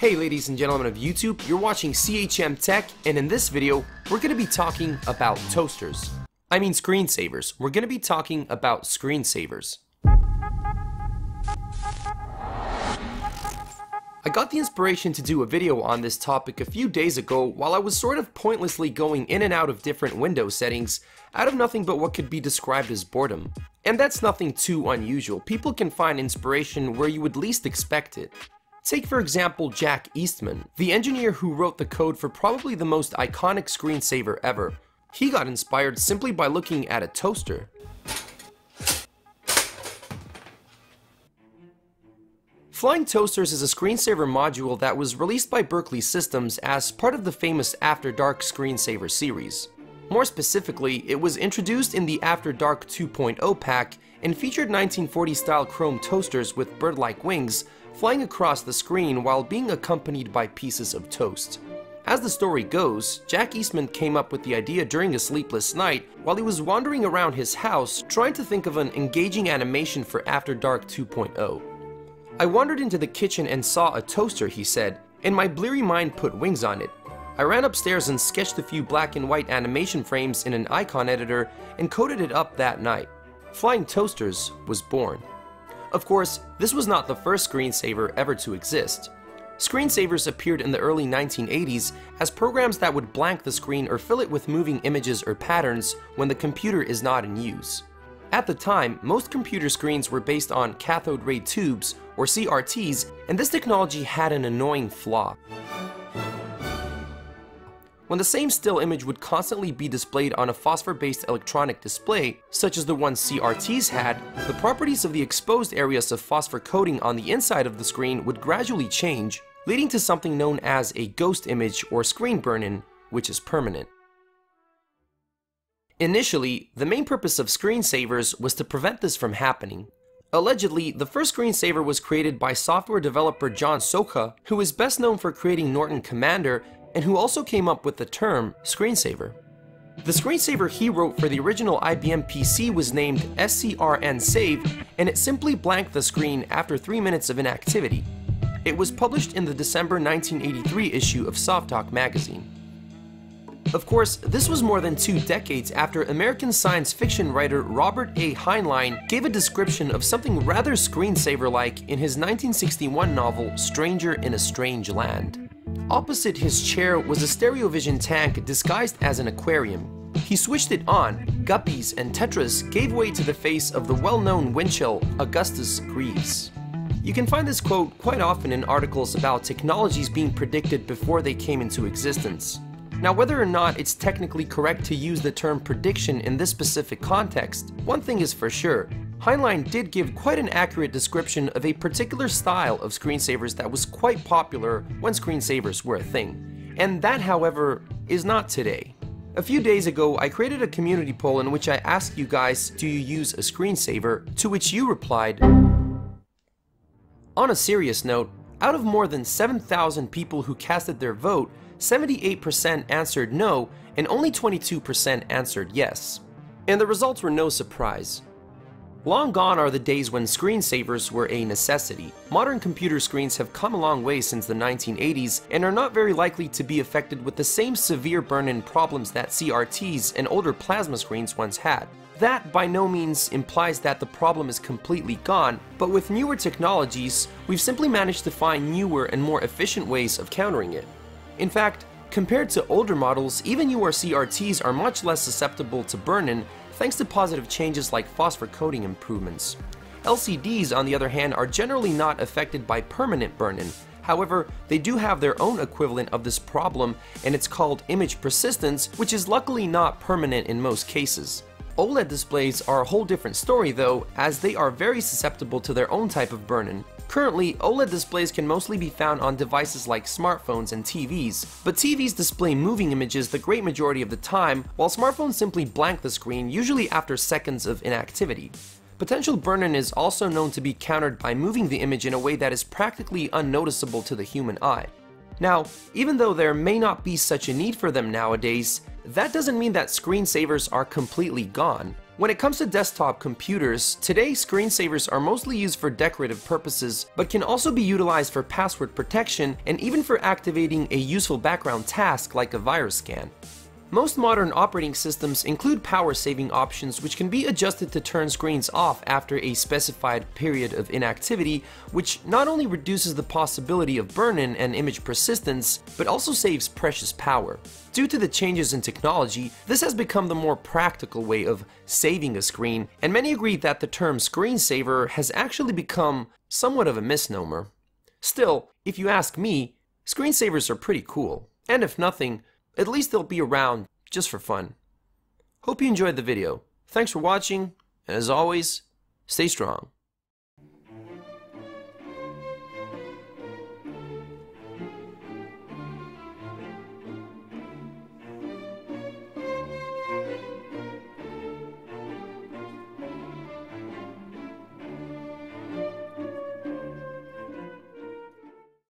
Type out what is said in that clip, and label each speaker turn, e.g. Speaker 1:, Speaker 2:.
Speaker 1: Hey ladies and gentlemen of YouTube, you're watching CHM Tech, and in this video, we're going to be talking about toasters. I mean screensavers. We're going to be talking about screensavers. I got the inspiration to do a video on this topic a few days ago while I was sort of pointlessly going in and out of different window settings out of nothing but what could be described as boredom. And that's nothing too unusual. People can find inspiration where you would least expect it. Take for example Jack Eastman, the engineer who wrote the code for probably the most iconic screensaver ever. He got inspired simply by looking at a toaster. Flying Toasters is a screensaver module that was released by Berkeley Systems as part of the famous After Dark screensaver series. More specifically, it was introduced in the After Dark 2.0 pack and featured 1940 style chrome toasters with bird-like wings flying across the screen while being accompanied by pieces of toast. As the story goes, Jack Eastman came up with the idea during a sleepless night while he was wandering around his house trying to think of an engaging animation for After Dark 2.0. I wandered into the kitchen and saw a toaster, he said, and my bleary mind put wings on it. I ran upstairs and sketched a few black and white animation frames in an icon editor and coded it up that night. Flying Toasters was born. Of course, this was not the first screensaver ever to exist. Screensavers appeared in the early 1980s as programs that would blank the screen or fill it with moving images or patterns when the computer is not in use. At the time, most computer screens were based on cathode ray tubes, or CRTs, and this technology had an annoying flaw. When the same still image would constantly be displayed on a phosphor-based electronic display, such as the one CRTs had, the properties of the exposed areas of phosphor coating on the inside of the screen would gradually change, leading to something known as a ghost image or screen burn-in, which is permanent. Initially, the main purpose of screensavers was to prevent this from happening. Allegedly, the first screensaver was created by software developer John Socha, who is best known for creating Norton Commander and who also came up with the term screensaver. The screensaver he wrote for the original IBM PC was named SCRN Save, and it simply blanked the screen after 3 minutes of inactivity. It was published in the December 1983 issue of Softalk magazine. Of course, this was more than two decades after American science fiction writer Robert A. Heinlein gave a description of something rather screensaver-like in his 1961 novel Stranger in a Strange Land. Opposite his chair was a Stereovision tank disguised as an aquarium. He switched it on, guppies and tetras gave way to the face of the well-known winchell Augustus Greaves. You can find this quote quite often in articles about technologies being predicted before they came into existence. Now whether or not it's technically correct to use the term prediction in this specific context, one thing is for sure, Heinlein did give quite an accurate description of a particular style of screensavers that was quite popular when screensavers were a thing. And that, however, is not today. A few days ago, I created a community poll in which I asked you guys, do you use a screensaver, to which you replied, On a serious note, out of more than 7,000 people who casted their vote, 78% answered no, and only 22% answered yes. And the results were no surprise. Long gone are the days when screensavers were a necessity. Modern computer screens have come a long way since the 1980s and are not very likely to be affected with the same severe burn-in problems that CRTs and older plasma screens once had. That by no means implies that the problem is completely gone, but with newer technologies, we've simply managed to find newer and more efficient ways of countering it. In fact, compared to older models, even newer CRTs are much less susceptible to burn-in thanks to positive changes like phosphor coating improvements. LCDs, on the other hand, are generally not affected by permanent burn-in. However, they do have their own equivalent of this problem, and it's called image persistence, which is luckily not permanent in most cases. OLED displays are a whole different story though, as they are very susceptible to their own type of burn-in. Currently, OLED displays can mostly be found on devices like smartphones and TVs, but TVs display moving images the great majority of the time, while smartphones simply blank the screen, usually after seconds of inactivity. Potential burn-in is also known to be countered by moving the image in a way that is practically unnoticeable to the human eye. Now, even though there may not be such a need for them nowadays, that doesn't mean that screensavers are completely gone. When it comes to desktop computers, today screensavers are mostly used for decorative purposes, but can also be utilized for password protection and even for activating a useful background task like a virus scan. Most modern operating systems include power saving options which can be adjusted to turn screens off after a specified period of inactivity, which not only reduces the possibility of burn-in and image persistence, but also saves precious power. Due to the changes in technology, this has become the more practical way of saving a screen, and many agree that the term screensaver has actually become somewhat of a misnomer. Still, if you ask me, screensavers are pretty cool, and if nothing, at least they'll be around just for fun. Hope you enjoyed the video. Thanks for watching, and as always, stay strong.